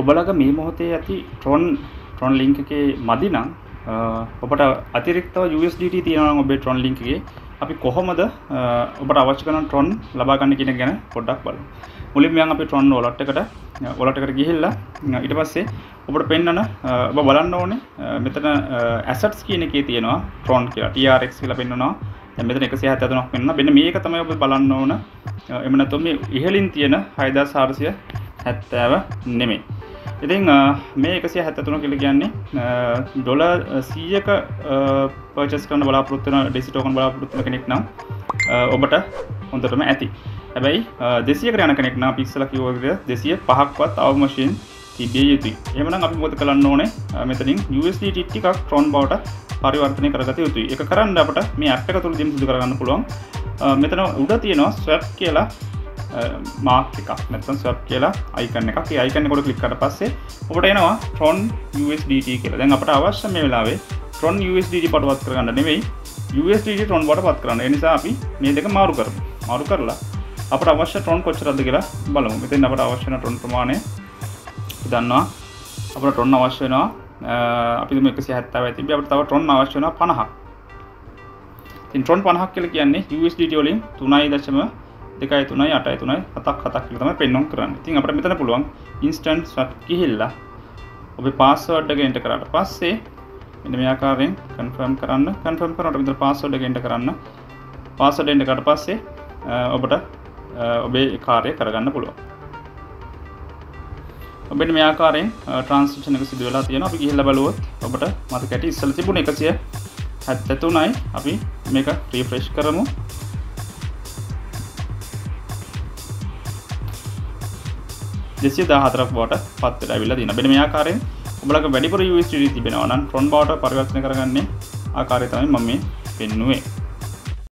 ඔබලග මේ මොහොතේ ඇති ට්‍රොන් ට්‍රොන් ලිංක එකේ මදි නම් ඔබට අතිරික්තව USDT තියෙනවා නම් ඔබේ ට්‍රොන් ලින්ක් එකේ අපි කොහොමද ඔබට අවශ්‍ය කරන ට්‍රොන් ලබා ගන්න කියන ගැන පොඩ්ඩක් බලමු. මුලින්ම යන් අපි ට්‍රොන් වොලට් එකට වොලට් එකට ගිහිල්ලා ඊට පස්සේ ඔබට පෙන්නන ඔබ බලන්න ඕනේ මෙතන ඇසට්ස් කියන එකේ තියෙනවා ට්‍රොන් කියලා TRX කියලා පෙන්නනවා. දැන් මෙතන 173ක් වෙනවා. මෙන්න මේක තමයි ඔබ බලන්න ඕන. එමු නැත්නම් මේ ඉහළින් තියෙන 6470 නෙමෙයි. ඉතින් මේ එකසිය හැත්තතුන කියල කියන්නේ ඩොල සීයක පර්චස් කරන බලාපොරත්වන ඩෙසිටෝකන් බලාපොරත්තුන කෙනෙක් නම් ඔබට හොඳටම ඇති. හැබැයි දෙසිය කරයන කෙනෙක් නම් පික්සල කිවෝද දෙසිය පහක්වත් අවමශයෙන් තිබිය යුතුයි. එමන අපි මොද කරන්න ඕනේ? මෙතනින් USD ටික්ක් ට්‍රොන් බවට පරිවර්තනය කරගත යුතුයි. එක කරන්න අපට මේ අප්ක තුළ දිම් සිදු කරගන්න පුළුවන්. මෙතන උඩ තියෙනවා ස්වැප් කියලා. මාක් එකක් නැතන් සබ් කියලා අයිකන්න එකක්. අයිකන්න කොට කලික්කට පස්සේ ඔබට එනවා ට්‍රොන් USDT කියලා. දැන් අපට අවශ්‍ය මේ වෙලාවේ ට්‍රොන් USDT පටවත් කරගන්න නෙවෙයි USDT ට්‍රොන් බට පත් කරන්න. එනිසා අපි මේ දෙක මාරු කර මාරු කරලා අපට අවශ්‍ය ට්‍රොන් කොච්චරද කියලා බලමු. මෙතෙන් අපට අවශ්‍යන ට්‍රොන් ප්‍රමාණය දන්නවා. අපට ටොන්න අවශ්‍ය වෙනවා අපි එක හැත්තාව ඇති. අපට තව ටොන් අවශ්‍ය වෙන පණහක්. ටොන් පණහක් කියල කියන්නේ USDT වලින් තුනයි දශම දෙකයි තුනයි අටයි තුනයි හතක් හතක් තම පෙන්නම් කරන්න. තින් අපට මෙතන පුළුවන් ඉන්ස්ටන්් සට් කිහිල්ලා ඔබ පාස්සවඩ්ඩ ගෙන්ට කරට පස්සේ එන්න මේයාකාරෙන් කන්ෆර්ම් කරන්න කන්ෆර්ම් කරට විතර පාස්සෝඩ ගෙන්ට කරන්න. පාසඩෙන්ට කට පස්සේ ඔබට ඔබේ කාරය කරගන්න පුළුවන්. ඔබට මේයාකාරෙන් ට්‍රන්ස්ෂනක සිදුවලා තියෙන අපි ගිහිල්ල බලුවත් ඔබට මත කැට ඉස්සල තිබුණ එකසිය හැත්තතුනයි අපි මේක ්‍රීෆ්‍රෙශ් කරමු. දෙසිය දාහතරක් බවට පත් ඇවිල්ලා දින. බෙන මේ ආකාරයෙන් ඔබලක වැඩිපුර USDT තිබෙනවා නම් ට්‍රොන් බවට පරිවර්තනය කරගන්නේ ආකාරය තමයි මම මේ පෙන්නුවේ.